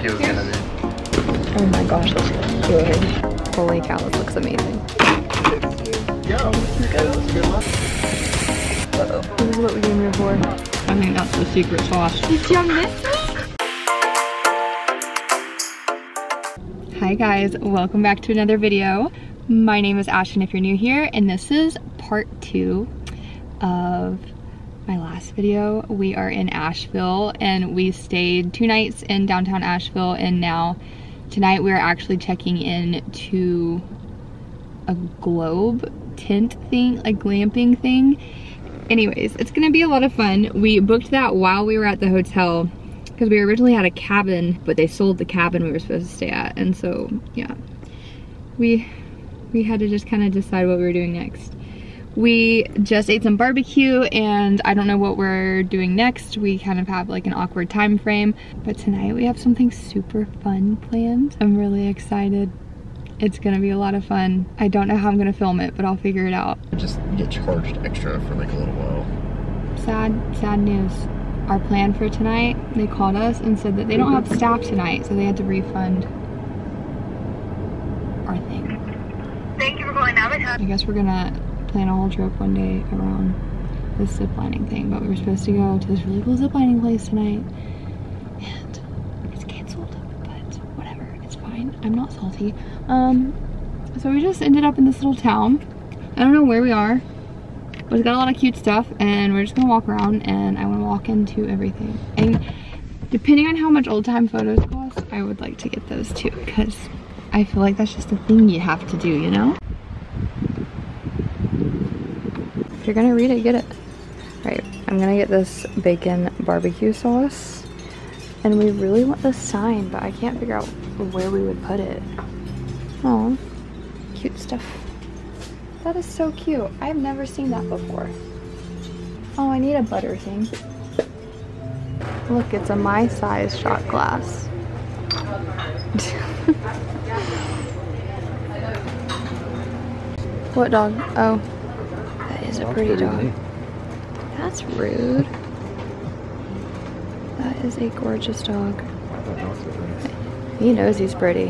barbecue is gonna be. Oh my gosh, this looks good. Holy cow, this looks amazing. Yo, that's good. This is what we came here for. I think that's the secret sauce. Did you miss me? Hi guys, welcome back to another video. My name is Ashton if you're new here, and this is part two of my last video. We are in Asheville and we stayed two nights in downtown Asheville and now tonight we're actually checking in to a globe tent thing, a glamping thing. Anyways, it's gonna be a lot of fun. We booked that while we were at the hotel because we originally had a cabin, but they sold the cabin we were supposed to stay at. And so, yeah, we, we had to just kind of decide what we were doing next. We just ate some barbecue and I don't know what we're doing next. We kind of have like an awkward time frame, but tonight we have something super fun planned. I'm really excited. It's gonna be a lot of fun. I don't know how I'm gonna film it, but I'll figure it out. Just get charged extra for like a little while. Sad, sad news. Our plan for tonight, they called us and said that they don't have staff tonight, so they had to refund our thing. Thank you for calling Navitat. I guess we're gonna plan a whole trip one day around this zip lining thing, but we were supposed to go to this really cool zip lining place tonight, and it's canceled, but whatever, it's fine. I'm not salty. Um, so we just ended up in this little town. I don't know where we are, but it's got a lot of cute stuff, and we're just gonna walk around, and I wanna walk into everything. And depending on how much old time photos cost, I would like to get those too, because I feel like that's just a thing you have to do, you know? If you're gonna read it, get it. All right, I'm gonna get this bacon barbecue sauce. And we really want this sign, but I can't figure out where we would put it. Oh, cute stuff. That is so cute. I've never seen that before. Oh, I need a butter thing. Look, it's a my size shot glass. what dog? Oh, a pretty dog. That's rude. That is a gorgeous dog. He knows he's pretty.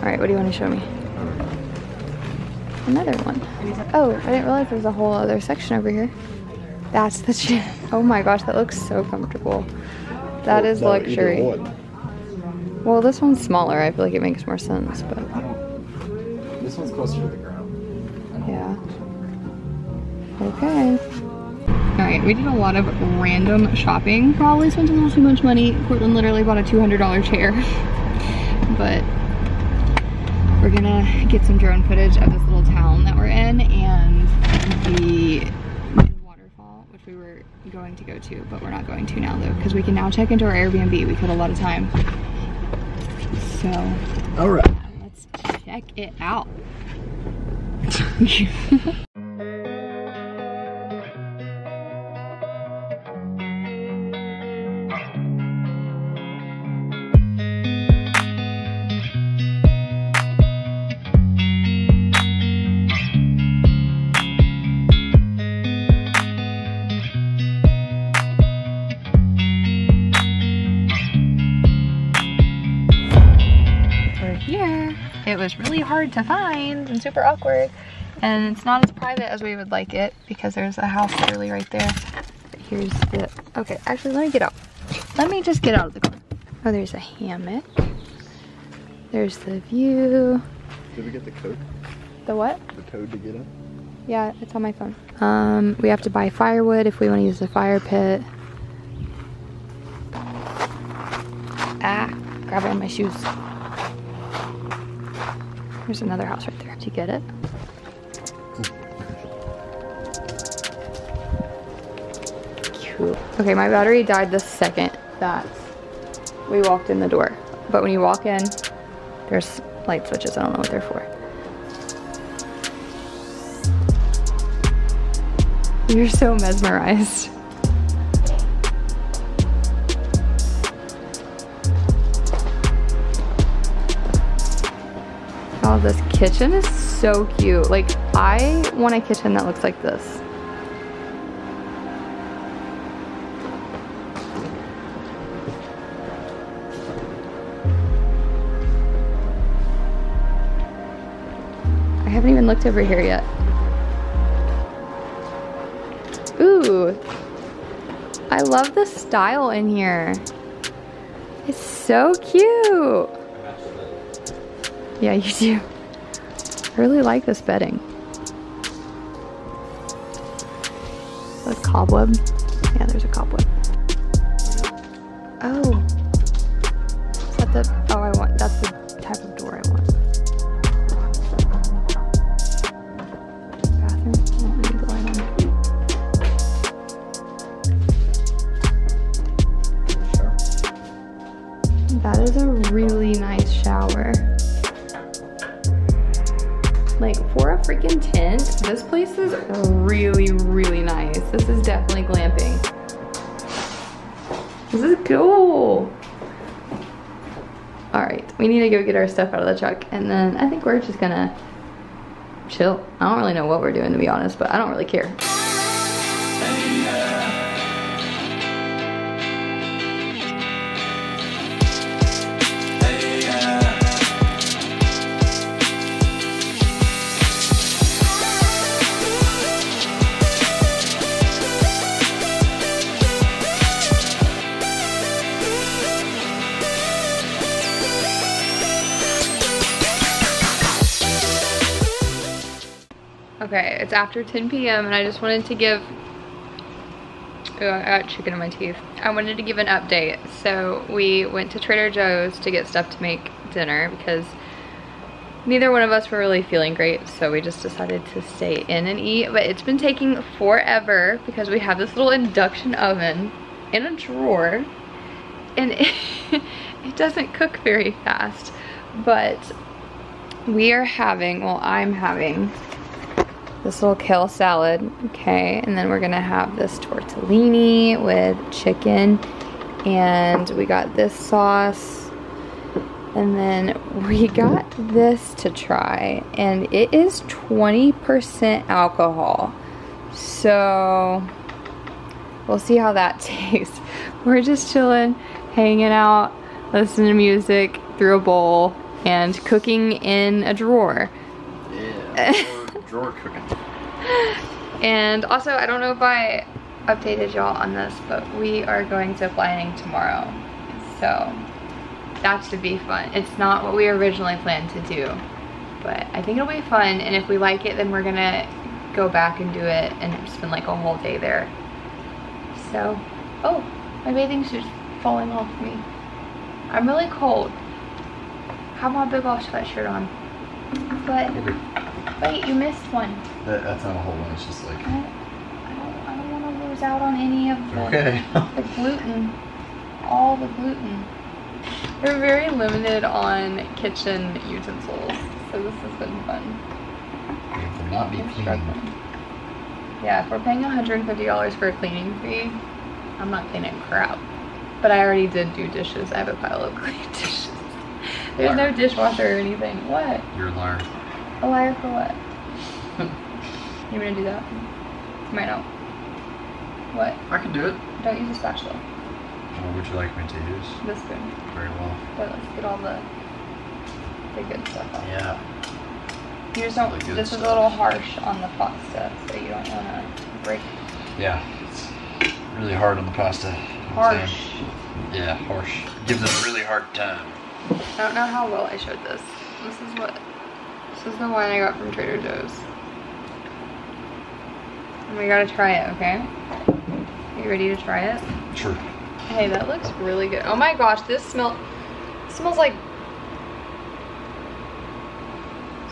Alright, what do you want to show me? Another one. Oh, I didn't realize there was a whole other section over here. That's the chair. Oh my gosh, that looks so comfortable. That is luxury. Well, this one's smaller. I feel like it makes more sense, but This one's closer to the ground. yeah. Okay. Alright, we did a lot of random shopping. Probably spent a little too much money. Portland literally bought a $200 chair. but we're gonna get some drone footage of this little town that we're in and the waterfall, which we were going to go to, but we're not going to now though, because we can now check into our Airbnb. We killed a lot of time. So All right. let's check it out. It was really hard to find and super awkward. And it's not as private as we would like it because there's a house literally right there. But here's the, okay, actually let me get out. Let me just get out of the car. Oh, there's a hammock. There's the view. Did we get the coat? The what? The code to get in? Yeah, it's on my phone. Um, we have to buy firewood if we want to use the fire pit. Ah, grab on my shoes. There's another house right there. Did you get it? Cute. Okay, my battery died the second that we walked in the door. But when you walk in, there's light switches. I don't know what they're for. You're so mesmerized. god, this kitchen is so cute. Like, I want a kitchen that looks like this. I haven't even looked over here yet. Ooh, I love the style in here. It's so cute. Yeah, you do. I really like this bedding. A cobweb? Yeah, there's a cobweb. We need to go get our stuff out of the truck and then I think we're just gonna chill. I don't really know what we're doing to be honest, but I don't really care. Okay, it's after 10 p.m. and I just wanted to give, oh, I got chicken in my teeth. I wanted to give an update. So we went to Trader Joe's to get stuff to make dinner because neither one of us were really feeling great. So we just decided to stay in and eat. But it's been taking forever because we have this little induction oven in a drawer and it, it doesn't cook very fast. But we are having, well I'm having this little kale salad, okay? And then we're gonna have this tortellini with chicken and we got this sauce and then we got this to try and it is 20% alcohol. So we'll see how that tastes. We're just chilling, hanging out, listening to music through a bowl and cooking in a drawer. Yeah. drawer, cooking. And also, I don't know if I updated y'all on this, but we are going to flying tomorrow. So that should be fun. It's not what we originally planned to do, but I think it'll be fun. And if we like it, then we're gonna go back and do it and spend like a whole day there. So, oh, my bathing suit's falling off me. I'm really cold. Have my big old sweatshirt on. But wait, you missed one. That, that's not a whole one. It's just like. I don't, I don't, I don't want to lose out on any of the, Okay. the gluten. All the gluten. We're very limited on kitchen utensils, so this has been fun. It will not be struggling. Yeah, if we're paying $150 for a cleaning fee, I'm not cleaning crap. But I already did do dishes. I have a pile of clean dishes. There's no dishwasher or anything. What? You're a liar. A liar for what? You're gonna do that? You might not. What? I can do it. Don't use a spatula. What would you like me to use? This spoon. Very well. But let's get all the the good stuff out. Yeah. You just don't. The good This is a little harsh on the pasta, so you don't want to break. Yeah. It's really hard on the pasta. Harsh. Yeah, harsh. Gives it a really hard time. I don't know how well I showed this. This is what. This is the wine I got from Trader Joe's. And we gotta try it, okay? Are you ready to try it? Sure. Hey, that looks really good. Oh my gosh, this smell smells like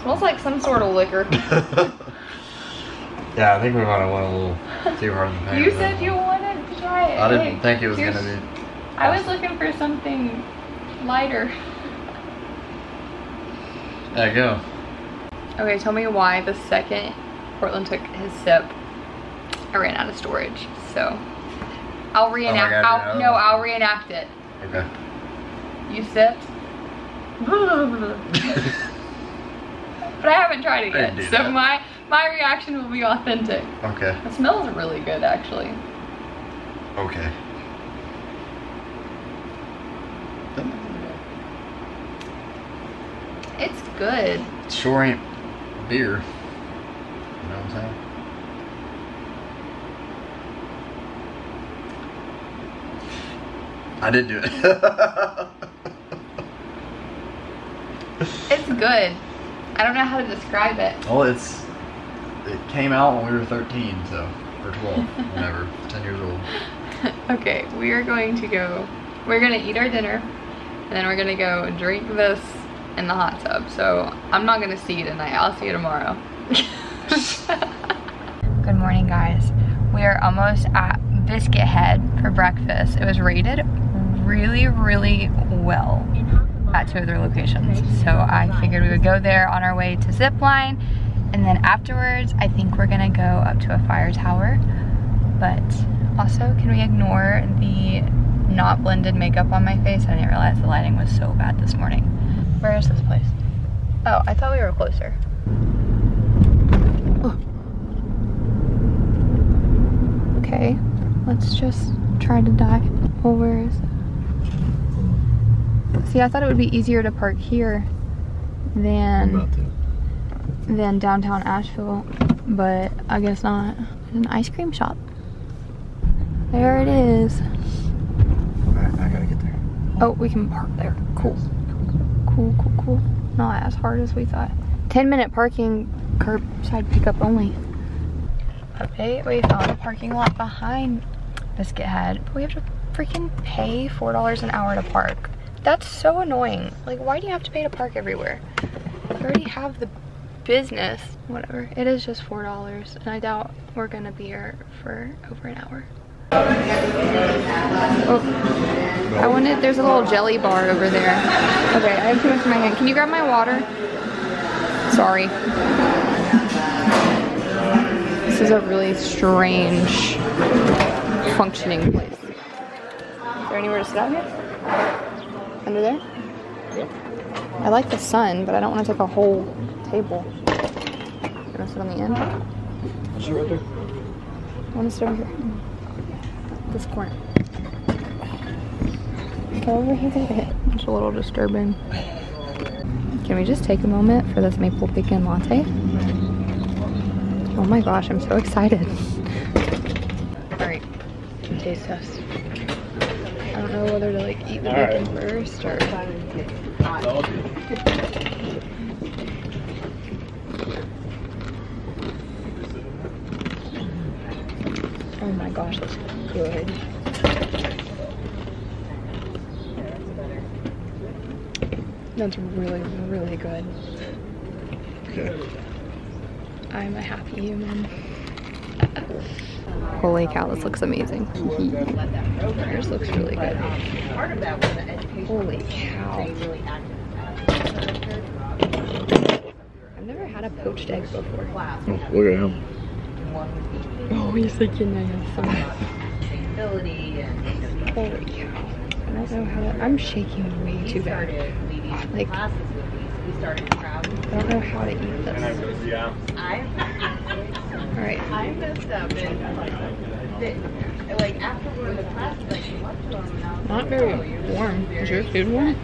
smells like some sort of liquor. yeah, I think we might have went a little too hard in the you said you wanted to try it. I didn't Hey, think it was gonna be. I was looking for something lighter. There you go. Okay, tell me why the second Portland took his sip, I ran out of storage. So I'll oh reenact. God, I'll, no, I'll reenact it. Okay. You sipped. But I haven't tried it yet, so that. my my reaction will be authentic. okay. It smells really good, actually. Okay. It's good. Sure ain't beer. You know what I'm saying? I did do it. It's good. I don't know how to describe it. well, it's it came out when we were 13, so or 12, whatever, 10 years old. okay, we are going to go, we're gonna eat our dinner, and then we're gonna go drink this in the hot tub. So I'm not gonna see you tonight, I'll see you tomorrow. Good morning guys. We are almost at Biscuit Head for breakfast. It was rated really, really well at two of their locations. So I figured we would go there on our way to Zipline. And then afterwards, I think we're gonna go up to a fire tower. But also, can we ignore the not blended makeup on my face? I didn't realize the lighting was so bad this morning. Where is this place? Oh, I thought we were closer. Oh. Okay, let's just try to dive. Well, where is it? See, I thought it would be easier to park here than than downtown Asheville, but I guess not. There's an ice cream shop. There it is. Alright, I gotta get there. Oh, we can park there. Cool. Cool, cool, cool. Not as hard as we thought. 10 minute parking, curbside pickup only. Update, we found a parking lot behind Biscuit Head, but we have to freaking pay $4 an hour to park. That's so annoying. Like, why do you have to pay to park everywhere? You already have the business. Whatever. It is just $4, and I doubt we're gonna be here for over an hour. Oh, I wanted, there's a little jelly bar over there. Okay, I have too much in my hand. Can you grab my water? Sorry. This is a really strange functioning place. Is there anywhere to sit out here? Under there? Yep. I like the sun, but I don't want to take a whole table. Gonna sit on the end? I want to sit over here. This corner. Go over here. It's a little disturbing. Can we just take a moment for this maple pecan latte? Oh my gosh, I'm so excited. Alright, taste test. I don't know whether to like eat the bacon first or. Oh my gosh, that's good. That's really, really good. Okay. I'm a happy human. Holy cow, this looks amazing. Yours looks really good. Holy cow. I've never had a poached egg before. Oh, look at him. Oh, he's like in there. Holy cow. I don't know how to, I'm shaking way too bad. Like, I don't know how to eat this. Alright. I messed up and like after we were in the class, like she went to him and I was Not very warm. Is your food warm?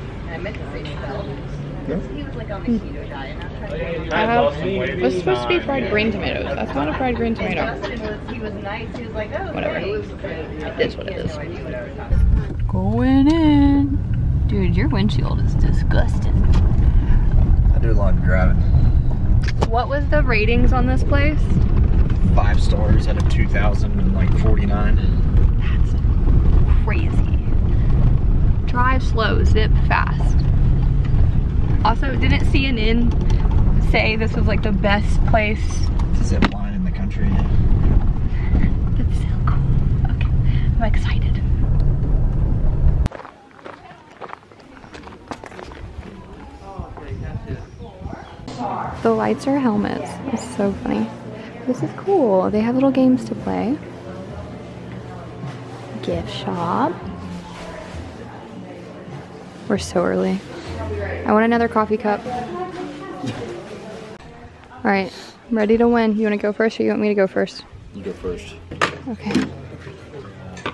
And I meant to say spell. He was like on the keto diet and I was trying to I have, supposed to be fried green tomatoes. That's not a fried green tomato. Justin was he was nice. He was like, oh, Whatever. It is what it is. No idea what I was talking about. Going in. Dude, your windshield is disgusting. I do a lot of driving. What was the ratings on this place? Five stars out of 2,049. That's crazy. Drive slow, zip fast. Also, didn't CNN say this was like the best place? A zip line in the country. That's so cool. Okay, I'm excited. The lights are helmets. It's so funny. This is cool. They have little games to play. Gift shop. We're so early. I want another coffee cup. All right, I'm ready to win. You want to go first or you want me to go first? You go first. Okay.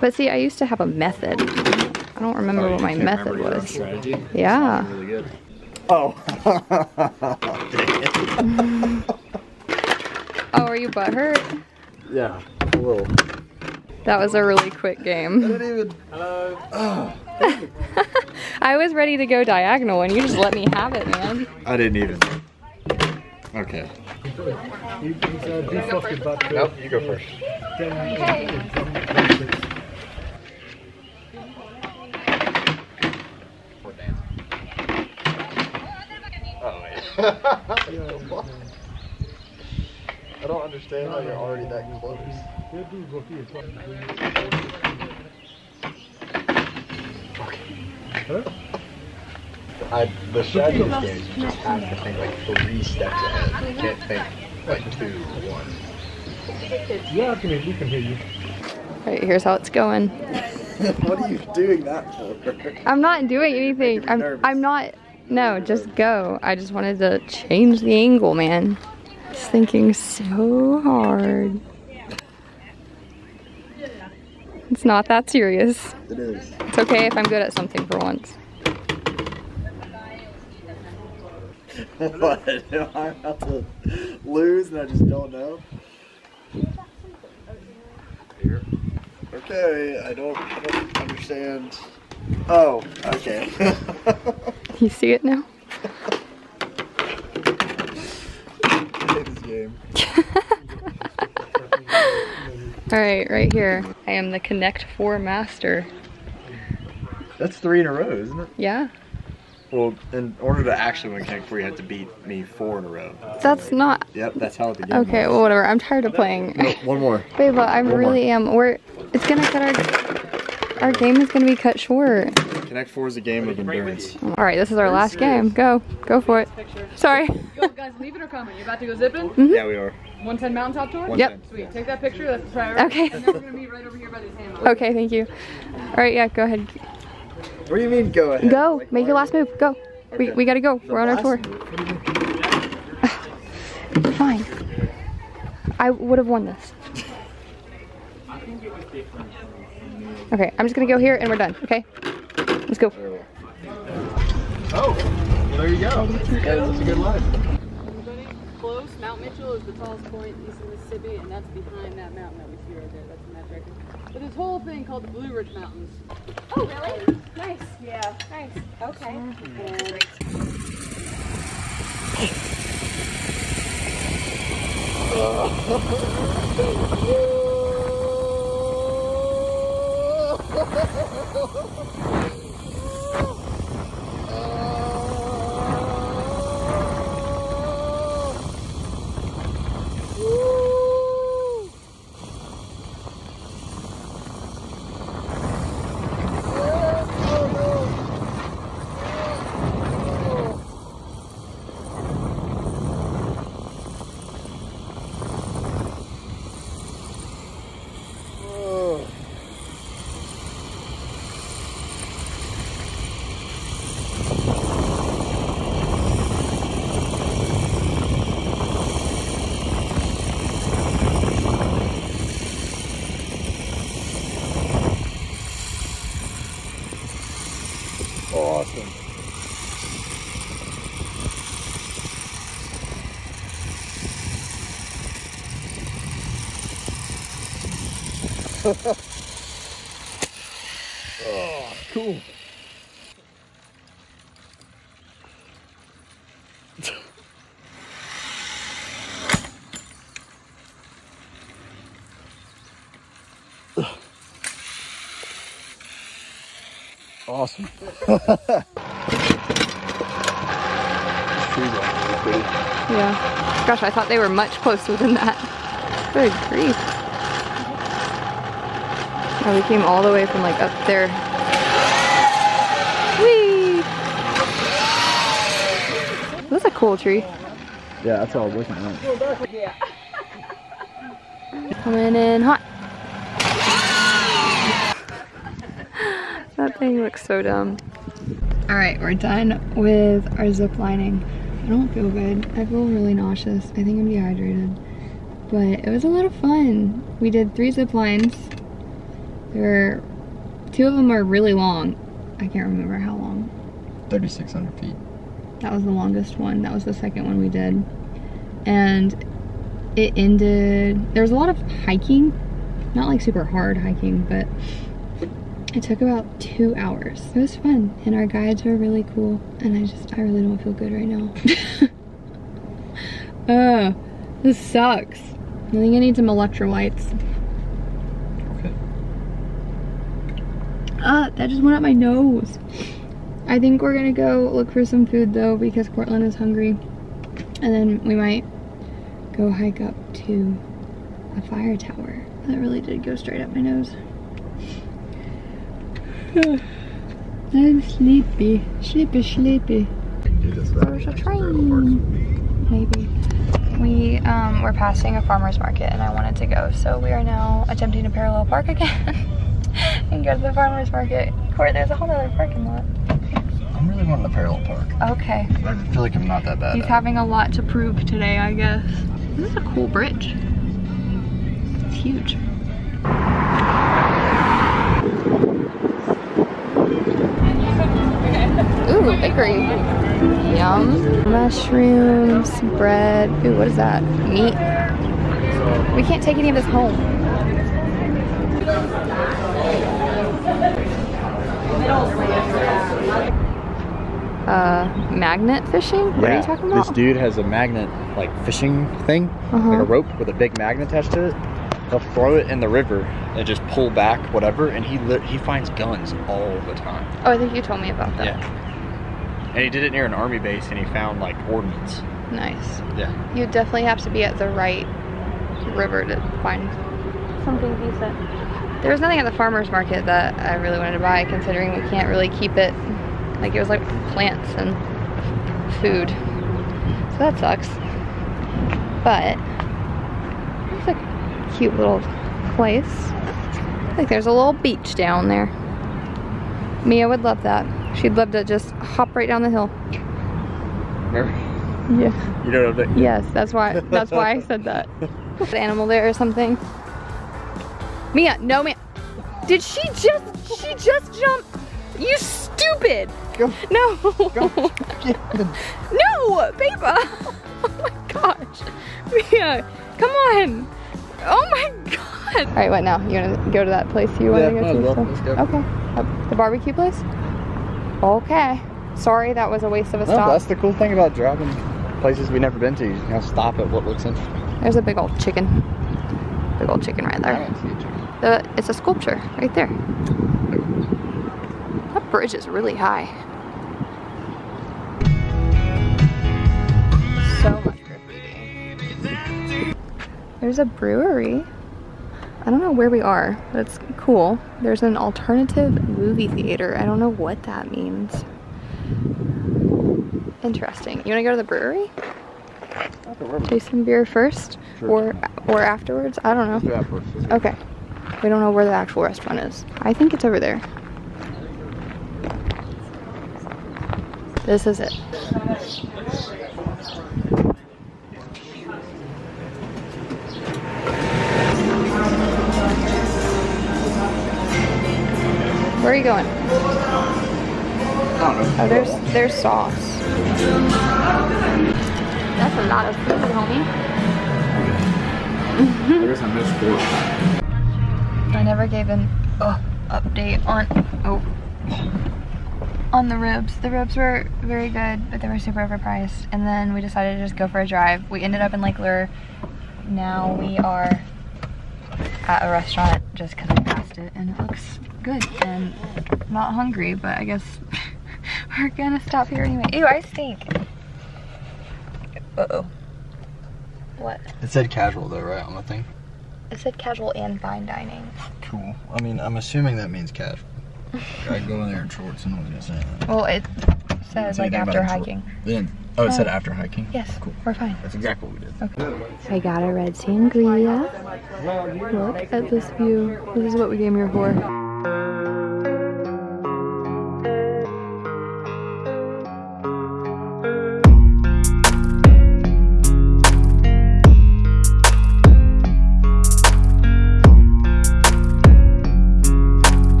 But see, I used to have a method. I don't remember oh, what my method was. strategy? Yeah. Really good. Oh. Oh, are you butthurt? Yeah, a little. That was a really quick game. didn't even. Uh, Hello. I was ready to go diagonal and you just let me have it, man. I didn't even. Okay. Nope, you go first. Oh wait. I don't understand how you're already that close. I, the strategy of this you just have to think like three steps ahead. You can't think like two one. Yeah, I can hear, we can hear you. Alright, here's how it's going. what are you doing that for? I'm not doing anything. I'm nervous. I'm not no, just go. I just wanted to change the angle, man. Just thinking so hard. It's not that serious. It is. It's okay if I'm good at something for once. what? Am I about to lose and I just don't know? Okay, I don't, I don't understand. Oh, okay. You see it now? I hate this game. Alright, right here. I am the Connect 4 master. That's three in a row, isn't it? Yeah? Well, in order to actually win Connect 4, you have to beat me four in a row. That's not Yep, that's how the game okay, works. well whatever. I'm tired of playing. No, one more. Babe, but I One more. really am. We're it's gonna cut our our game is gonna be cut short. Connect 4 is a game of endurance. Alright, this is our last game. Go. Go for it. Sorry. Yo, guys, leave it or comment. You're about to go zipping? Mm-hmm. Yeah, we are. 110 mountaintop tour? One Yep. Sweet. Take that picture. That's the priority. Okay. And then we're gonna meet right over here by this hammer. Okay, thank you. Alright, yeah, go ahead. What do you mean go ahead? Go. Like, Make your last move. Go. We, Okay. we gotta go. The We're on our tour. move? What do you mean? Fine. I would have won this. Okay, I'm just gonna go here and we're done, okay? Let's go. Oh, well, there you go. That's a good line. Everybody, close. Mount Mitchell is the tallest point east of Mississippi, and that's behind that mountain that we see right there. That's the match record. But this whole thing called the Blue Ridge Mountains. Oh, really? Nice. Yeah. Nice. Okay. And oh, cool. Awesome. Yeah. Gosh, I thought they were much closer than that. Good grief. Oh, we came all the way from like up there. Whee! That's a cool tree. Yeah, that's all I was looking at. Coming in hot. that thing looks so dumb. All right, we're done with our zip lining. I don't feel good. I feel really nauseous. I think I'm dehydrated. But it was a lot of fun. We did three zip lines. There two of them are really long. I can't remember how long. 3,600 feet. That was the longest one. That was the second one we did. And it ended, there was a lot of hiking, not like super hard hiking, but it took about two hours. It was fun and our guides were really cool and I just, I really don't feel good right now. uh, this sucks. I think I need some electrolytes. Ah, that just went up my nose. I think we're gonna go look for some food though because Portland is hungry. And then we might go hike up to a fire tower. That really did go straight up my nose. I'm sleepy, sleepy, sleepy. There's a train, maybe. We um, were passing a farmer's market and I wanted to go, so we are now attempting to parallel park again and go to the farmer's market where there's a whole other parking lot. I'm really wanting to parallel park. Okay, I feel like I'm not that bad. he's it. having a lot to prove today, I guess. This is a cool bridge. It's huge. Ooh, bakery. Yum. Mushrooms, bread. Ooh, what is that? Meat. We can't take any of this home. Uh, magnet fishing? What are you talking about? This dude has a magnet, like fishing thing, Uh-huh. like a rope with a big magnet attached to it. He'll throw it in the river and just pull back whatever, and he he finds guns all the time. Oh, I think you told me about that. Yeah. And he did it near an army base, and he found like ordnance. Nice. Yeah. You definitely have to be at the right river to find something decent. There was nothing at the farmer's market that I really wanted to buy considering we can't really keep it like it was like plants and food. So that sucks. But it's a cute little place. Like there's a little beach down there. Mia would love that. She'd love to just hop right down the hill. Yeah. You know what I'm Yes, that's why that's why I said that. An animal there or something. Mia, no Mia. Did she just she just jump? You stupid! Go. No! Go. no, Papa! Oh my gosh. Mia, come on! Oh my god! Alright, what now? You wanna go to that place you wanna Yeah, go to? as well. so- Let's go. Okay. The barbecue place? Okay. Sorry, that was a waste of a No, stop. that's the cool thing about driving places we've never been to. You can stop at what looks interesting. There's a big old chicken. Big old chicken right there. don't see a chicken. The, it's a sculpture right there. That bridge is really high. So much graffiti. There's a brewery. I don't know where we are, but it's cool. There's an alternative movie theater. I don't know what that means. Interesting. You want to go to the brewery? Taste some beer first, Sure. or or afterwards? I don't know. Yeah, first. Okay. We don't know where the actual restaurant is. I think it's over there. This is it. Where are you going? I don't know. Oh, there's there's sauce. A lot of food, homie. I guess I missed four. I never gave an uh, update on oh on the ribs. The ribs were very good, but they were super overpriced. And then we decided to just go for a drive. We ended up in Lake Lure. Now we are at a restaurant just because we passed it, and it looks good. And I'm not hungry, but I guess we're gonna stop here anyway. Ew, I stink. Uh oh. What? It said casual though, right, on the thing? It said casual and fine dining. Cool. I mean, I'm assuming that means casual. I'd go in there in shorts and I was gonna say that. Well, it says Say like after hiking. Then, oh, it said Oh. after hiking? Yes, Cool. we're fine. That's exactly what we did. Okay. I got a red sangria. Look at this view. This is what we came here for.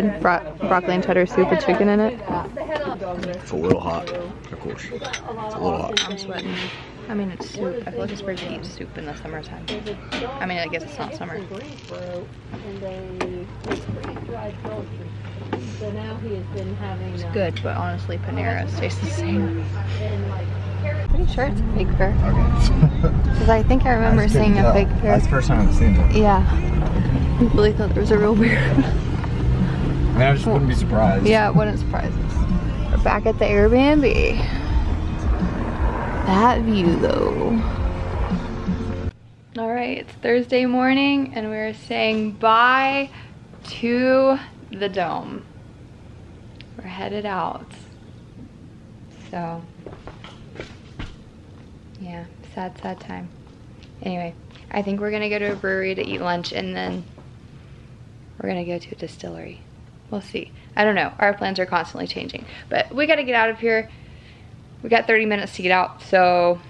Good. Bro broccoli and cheddar soup with chicken in it. It's a little hot, of course. It's a little hot. I'm sweating. I mean, it's soup. I feel like it's pretty to eat soup in the summertime. I mean, I guess it's not summer. So now he has been having. It's good, but honestly, Panera tastes the same. Pretty sure it's a fake pear. Because I think I remember seeing a fake pear. That's the first time I've seen it. Yeah. I really thought there was a real bear. I just wouldn't be surprised. yeah, it wouldn't surprise us. We're back at the Airbnb. That view though. Alright, it's Thursday morning and we're saying bye to the dome. We're headed out. So, yeah, sad, sad time. Anyway, I think we're gonna go to a brewery to eat lunch and then we're gonna go to a distillery. We'll see. I don't know. Our plans are constantly changing. But we gotta get out of here. We got 30 minutes to get out, so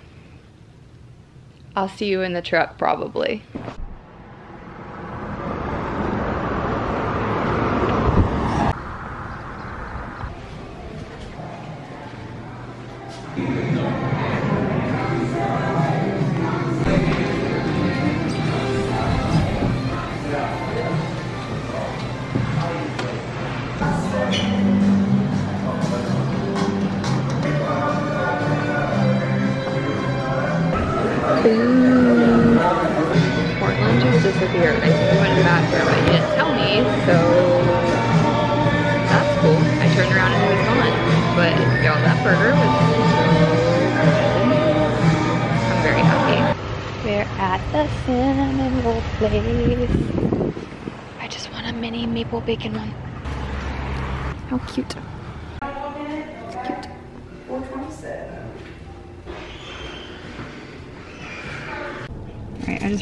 I'll see you in the truck probably.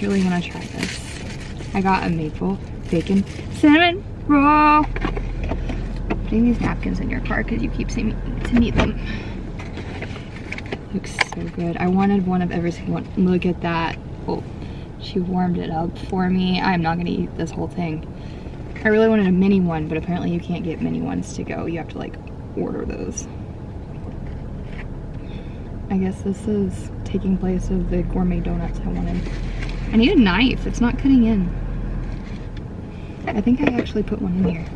Really want to try this. I got a maple bacon cinnamon roll. Putting these napkins in your car because you keep saying to need them. Looks so good. I wanted one of every single one. Look at that. Oh, she warmed it up for me. I'm not gonna eat this whole thing. I really wanted a mini one, but apparently you can't get mini ones to go. You have to like order those. I guess this is taking place of the gourmet donuts I wanted. I need a knife, it's not cutting in. I think I actually put one in here.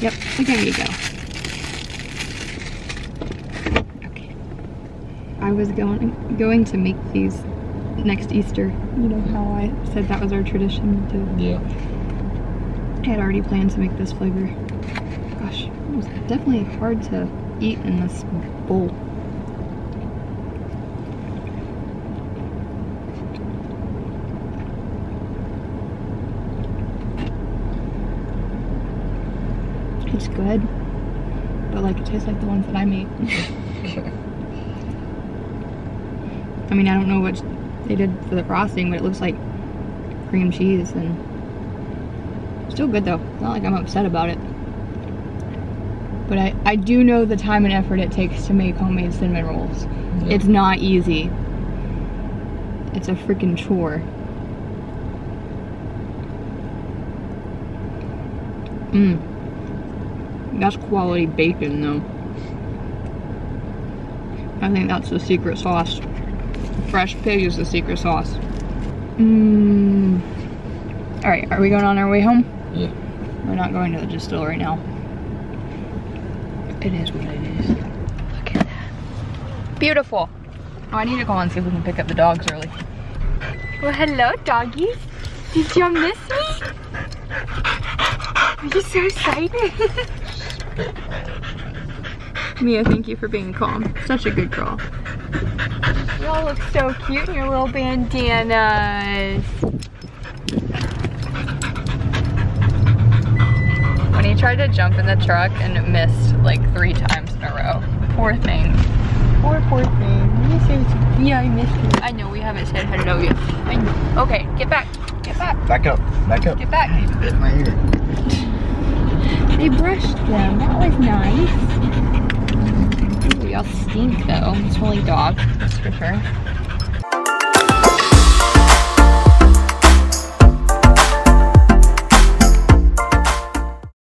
Yep, there you go. Okay. I was going going to make these next Easter. You know how I said that was our tradition to Yeah. I had already planned to make this flavor. Gosh, it was definitely hard to eat in this bowl. Good, but like it tastes like the ones that I made. I mean, I don't know what they did for the frosting, but it looks like cream cheese and Still good though. It's not like I'm upset about it. But I, I do know the time and effort it takes to make homemade cinnamon rolls. It's not easy. It's a freaking chore. Mmm. That's quality bacon though. I think that's the secret sauce. Fresh pig is the secret sauce. Mmm. Alright, are we going on our way home? Yeah. We're not going to the distillery now. It is what it is. Look at that. Beautiful. Oh, I need to go and see if we can pick up the dogs early. Well, hello, doggies. Did you miss me? Are you so excited? Mia, thank you for being calm. Such a good girl. You all look so cute in your little bandanas. When he tried to jump in the truck and missed like three times in a row. Poor thing. Poor, poor thing. You say, yeah, I missed you. I know, we haven't said hello yet. I know. Okay, get back. Get back. Back up. Back up. Get back. Bit my ear. They brushed them. That was nice. Y'all stink though. It's Smelly dog, that's for sure.